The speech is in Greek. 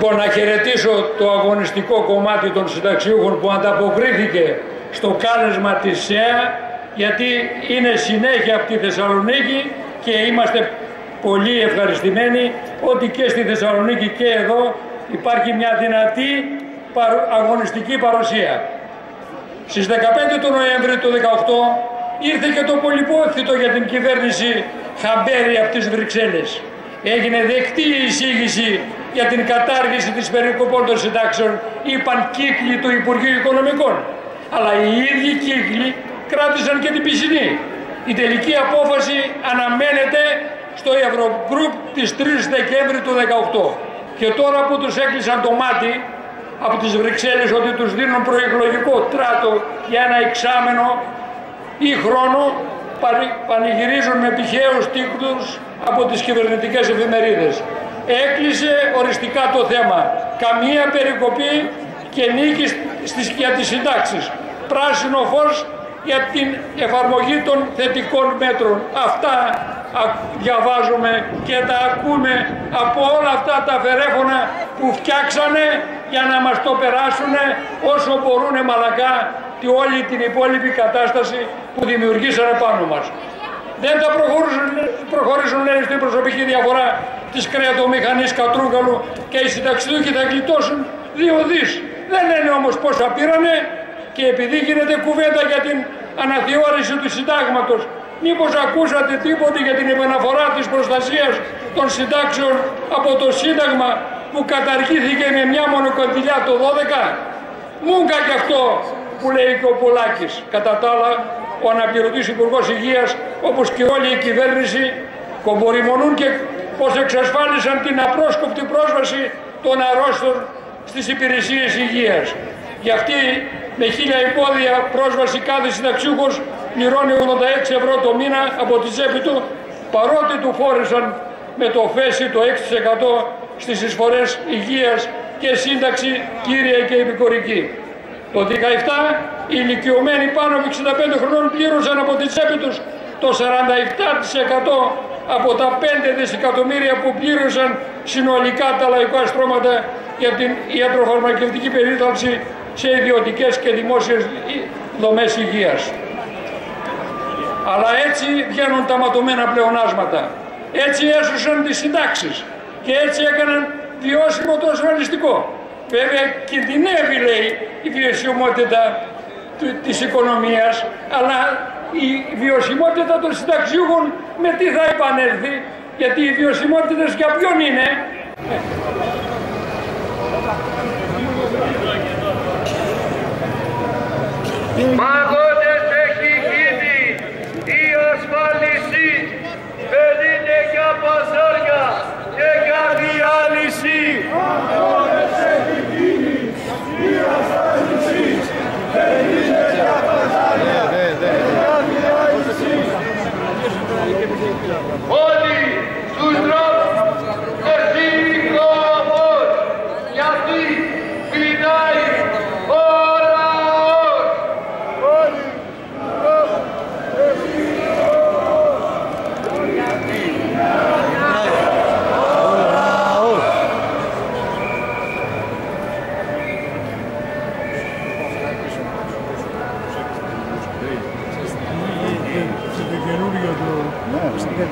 Λοιπόν, να χαιρετήσω το αγωνιστικό κομμάτι των συνταξιούχων που ανταποκρίθηκε στο κάλεσμα της ΣΕΑ γιατί είναι συνέχεια από τη Θεσσαλονίκη και είμαστε πολύ ευχαριστημένοι ότι και στη Θεσσαλονίκη και εδώ υπάρχει μια δυνατή αγωνιστική παρουσία. Στις 15 του Νοέμβρη του 2018 ήρθε και το πολυπόθητο για την κυβέρνηση Χαμπέρι από τις Βρυξέλλες. Έγινε δεκτή η εισήγηση για την κατάργηση της περικοπών των συντάξεων, είπαν κύκλοι του Υπουργείου Οικονομικών. Αλλά οι ίδιοι κύκλοι κράτησαν και την πισινή. Η τελική απόφαση αναμένεται στο Ευρωγκρουπ της 3 Δεκέμβρη του 2018. Και τώρα που τους έκλεισαν το μάτι από τις Βρυξέλλες ότι τους δίνουν προεκλογικό τράτο για ένα εξάμενο ή χρόνο, πανηγυρίζουν με τυχαίους τίτλους από τις κυβερνητικές εφημερίδες. Έκλεισε οριστικά το θέμα. Καμία περικοπή και νίκη στις, για τις συντάξεις. Πράσινο φως για την εφαρμογή των θετικών μέτρων. Αυτά διαβάζουμε και τα ακούμε από όλα αυτά τα φερέφωνα που φτιάξανε για να μας το περάσουν όσο μπορούν μαλακά τη όλη την υπόλοιπη κατάσταση που δημιουργήσανε πάνω μας. Δεν θα προχωρήσουν, προχωρήσουν λέει, στην προσωπική διαφορά της κρεατομηχανής Κατρούγκαλου και οι συνταξιδούχοι θα γλιτώσουν δύο δις. Δεν λένε όμως πόσα πήρανε και επειδή γίνεται κουβέντα για την αναθεώρηση του συντάγματος Μήπως ακούσατε τίποτε για την επαναφορά της προστασίας των συντάξεων από το Σύνταγμα που καταργήθηκε με μια μονοκοντιλιά το 12. Μούγκα κι αυτό που λέει και ο Πολάκης. Κατά τα άλλα, ο αναπληρωτής Υπουργός Υγείας, όπως και όλη η κυβέρνηση, κομπορημονούν και πως εξασφάλισαν την απρόσκοπτη πρόσβαση των αρρώστων στις υπηρεσίες υγείας. Για αυτή με χίλια υπόδια πρόσβαση κάθε συνταξιούχος πληρώνει 86 ευρώ το μήνα από τη τσέπη του παρότι του φόρησαν με το φέση το 6% στις εισφορές υγείας και σύνταξη κύρια και επικορική. Το 2017 οι ηλικιωμένοι πάνω από 65 χρονών πλήρωσαν από τη τσέπη τους το 47% από τα 5 δισεκατομμύρια που πλήρωσαν συνολικά τα λαϊκά στρώματα για την ιατροφαρμακευτική περίθαλψη σε ιδιωτικές και δημόσιες δομές υγείας. Αλλά έτσι βγαίνουν τα ματωμένα πλεονάσματα. Έτσι έσωσαν τις συντάξεις και έτσι έκαναν βιώσιμο το ασφαλιστικό. Βέβαια κινδυνεύει λέει η βιωσιμότητα της οικονομίας, αλλά η βιωσιμότητα των συνταξιούχων με τι θα επανέλθει, γιατί οι βιωσιμότητες για ποιον είναι; Bye. Whoa! Thank you.